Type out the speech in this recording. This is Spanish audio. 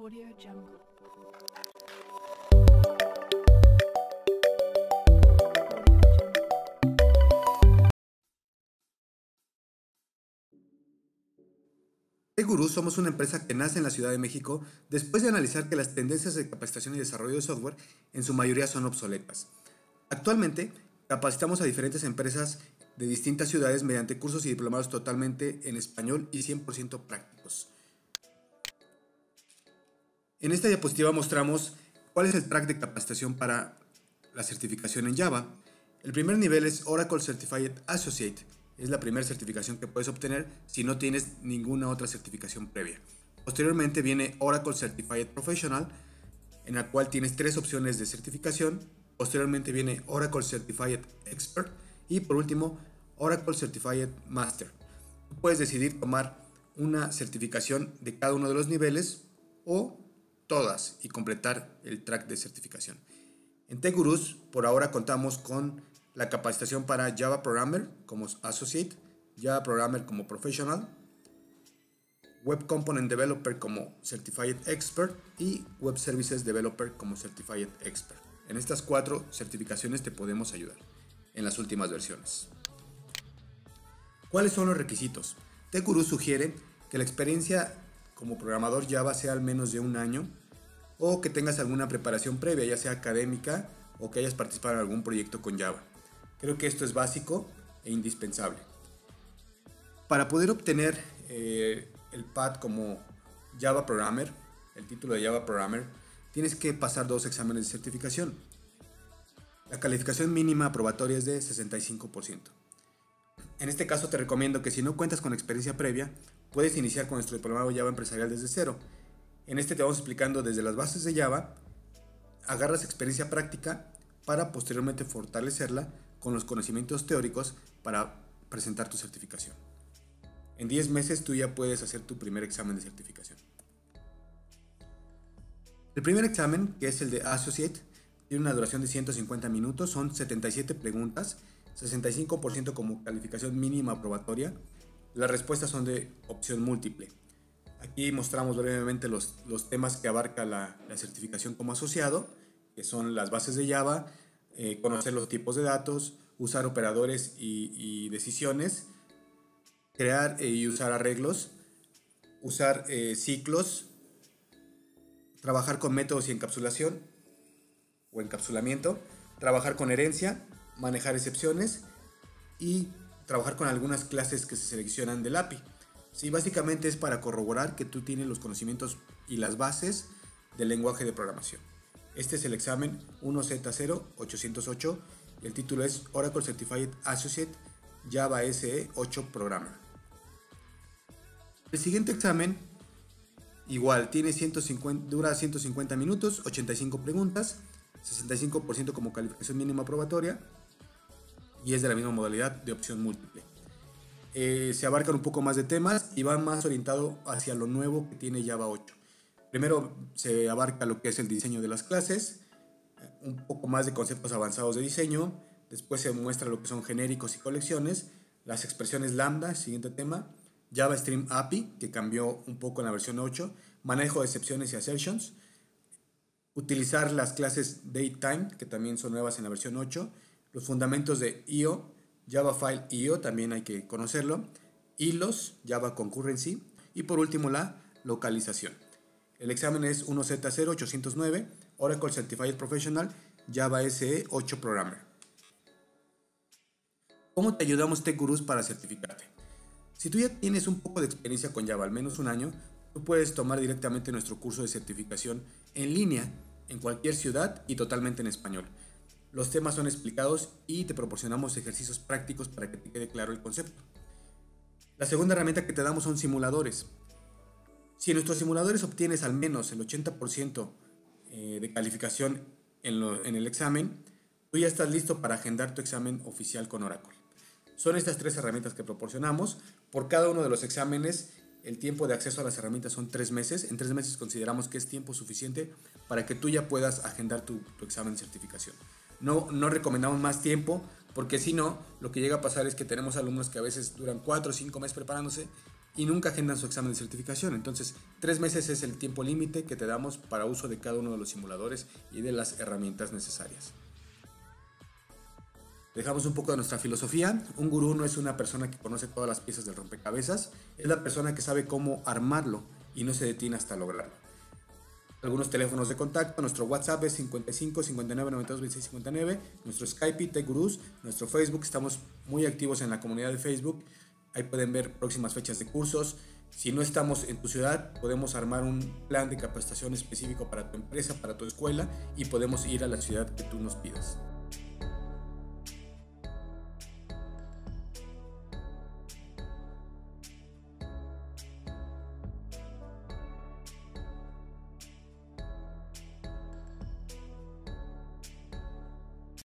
Audio somos una empresa que nace en la Ciudad de México después de analizar que las tendencias de capacitación y desarrollo de software en su mayoría son obsoletas. Actualmente, capacitamos a diferentes empresas de distintas ciudades mediante cursos y diplomados totalmente en español y 100% prácticos. En esta diapositiva mostramos cuál es el track de capacitación para la certificación en Java. El primer nivel es Oracle Certified Associate. Es la primera certificación que puedes obtener si no tienes ninguna otra certificación previa. Posteriormente viene Oracle Certified Professional, en la cual tienes tres opciones de certificación. Posteriormente viene Oracle Certified Expert y por último Oracle Certified Master. puedes decidir tomar una certificación de cada uno de los niveles o todas y completar el track de certificación. En TechGurus por ahora contamos con la capacitación para Java Programmer como Associate, Java Programmer como Professional, Web Component Developer como Certified Expert y Web Services Developer como Certified Expert. En estas cuatro certificaciones te podemos ayudar en las últimas versiones. ¿Cuáles son los requisitos? TechGurus sugiere que la experiencia como programador Java sea al menos de un año o que tengas alguna preparación previa, ya sea académica o que hayas participado en algún proyecto con Java. Creo que esto es básico e indispensable. Para poder obtener eh, el PAD como Java Programmer, el título de Java Programmer, tienes que pasar dos exámenes de certificación. La calificación mínima aprobatoria es de 65%. En este caso te recomiendo que si no cuentas con experiencia previa, puedes iniciar con nuestro diplomado Java Empresarial desde cero en este te vamos explicando desde las bases de Java, agarras experiencia práctica para posteriormente fortalecerla con los conocimientos teóricos para presentar tu certificación. En 10 meses tú ya puedes hacer tu primer examen de certificación. El primer examen, que es el de Associate, tiene una duración de 150 minutos, son 77 preguntas, 65% como calificación mínima aprobatoria. Las respuestas son de opción múltiple. Aquí mostramos brevemente los, temas que abarca la, certificación como asociado, que son las bases de Java, eh, conocer los tipos de datos, usar operadores y, decisiones, crear eh, y usar arreglos, usar eh, ciclos, trabajar con métodos y encapsulación o encapsulamiento, trabajar con herencia, manejar excepciones y trabajar con algunas clases que se seleccionan del API. Sí, básicamente es para corroborar que tú tienes los conocimientos y las bases del lenguaje de programación. Este es el examen 1Z0808 y el título es Oracle Certified Associate Java SE 8 Programmer. El siguiente examen igual tiene 150, dura 150 minutos, 85 preguntas, 65% como calificación mínima probatoria y es de la misma modalidad de opción múltiple. Eh, se abarcan un poco más de temas y va más orientado hacia lo nuevo que tiene Java 8. Primero se abarca lo que es el diseño de las clases, un poco más de conceptos avanzados de diseño, después se muestra lo que son genéricos y colecciones, las expresiones lambda, siguiente tema, Java Stream API, que cambió un poco en la versión 8, manejo de excepciones y assertions, utilizar las clases datetime, que también son nuevas en la versión 8, los fundamentos de IO, Java File IO, también hay que conocerlo, hilos, Java Concurrency y por último la localización. El examen es 1Z0809, Oracle Certified Professional, Java SE 8 Programmer. ¿Cómo te ayudamos TechGurus para certificarte? Si tú ya tienes un poco de experiencia con Java, al menos un año, tú puedes tomar directamente nuestro curso de certificación en línea en cualquier ciudad y totalmente en español. Los temas son explicados y te proporcionamos ejercicios prácticos para que te quede claro el concepto. La segunda herramienta que te damos son simuladores. Si en nuestros simuladores obtienes al menos el 80% eh, de calificación en, el examen, tú ya estás listo para agendar tu examen oficial con Oracle. Son estas tres herramientas que proporcionamos. Por cada uno de los exámenes el tiempo de acceso a las herramientas son tres meses. En tres meses consideramos que es tiempo suficiente para que tú ya puedas agendar tu, examen de certificación. No, no recomendamos más tiempo porque si no, lo que llega a pasar es que tenemos alumnos que a veces duran cuatro o cinco meses preparándose y nunca agendan su examen de certificación. Entonces, tres meses es el tiempo límite que te damos para uso de cada uno de los simuladores y de las herramientas necesarias. Dejamos un poco de nuestra filosofía. Un gurú no es una persona que conoce todas las piezas del rompecabezas, es la persona que sabe cómo armarlo y no se detiene hasta lograrlo. Algunos teléfonos de contacto, nuestro WhatsApp es 55 59 92 26 59, nuestro Skype Tech Gurus, nuestro Facebook, estamos muy activos en la comunidad de Facebook, ahí pueden ver próximas fechas de cursos. Si no estamos en tu ciudad, podemos armar un plan de capacitación específico para tu empresa, para tu escuela y podemos ir a la ciudad que tú nos pidas.